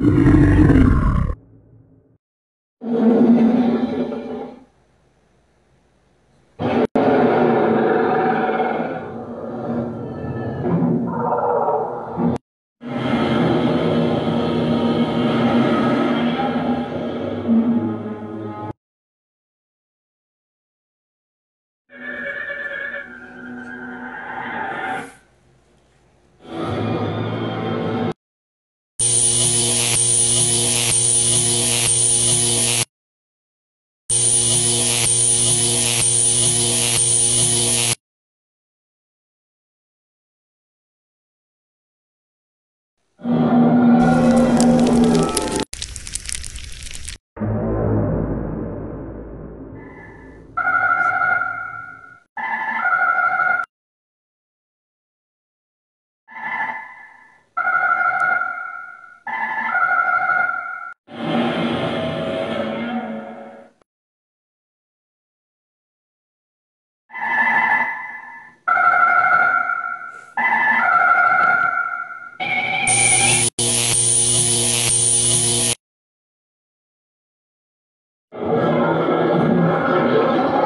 you. Amen. Obrigado.